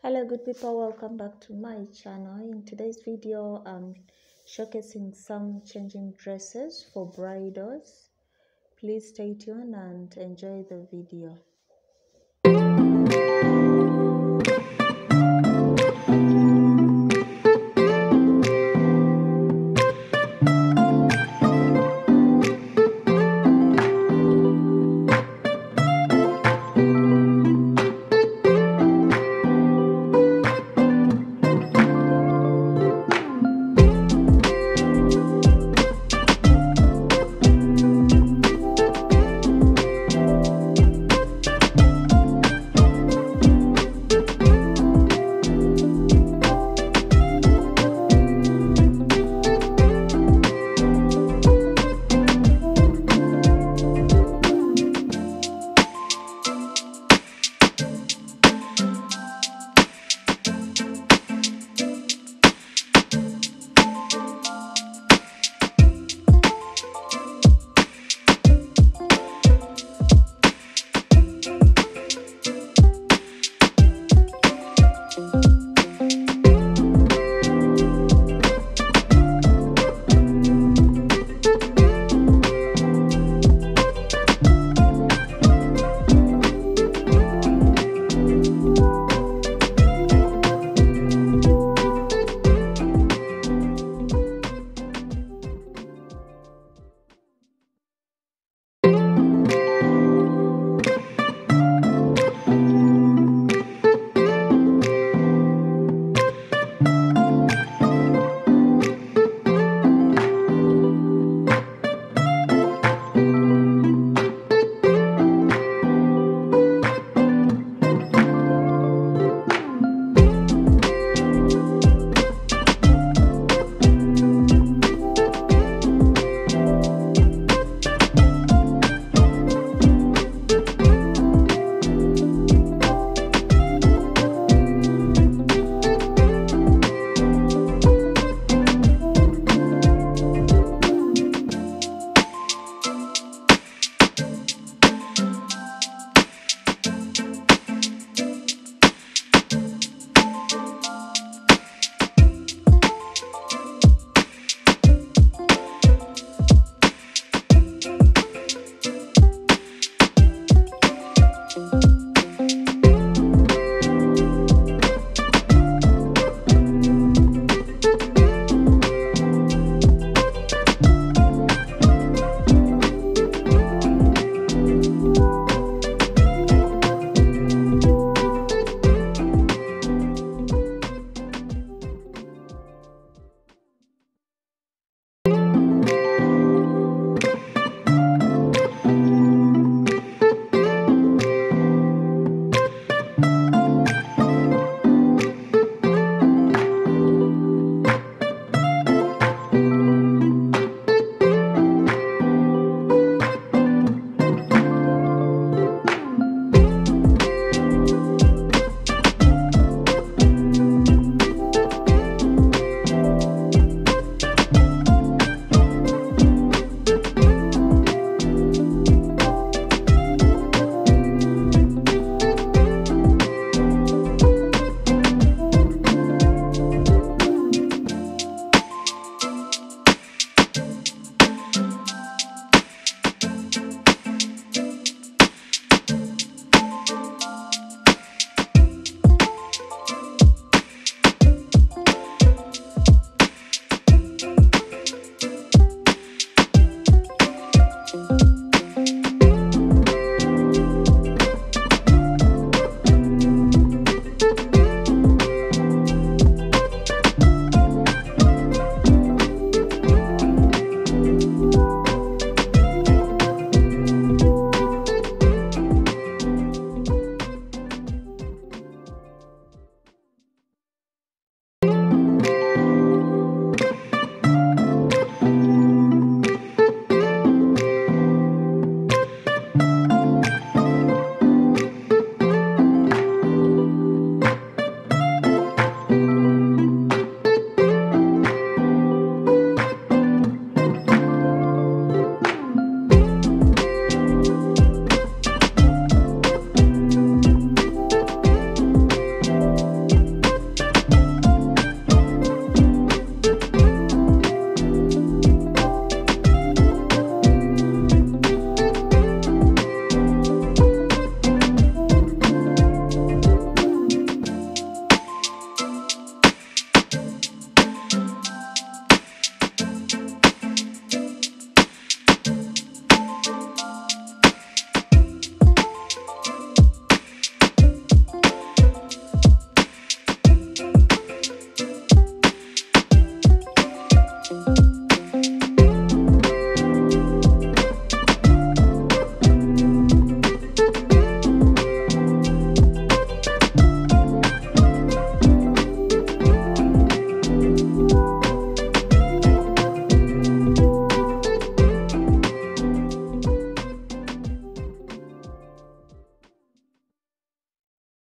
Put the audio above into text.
hello good people. Welcome back to my channel. In today's video i'm showcasing some changing dresses for bridals. Please stay tuned and enjoy the video.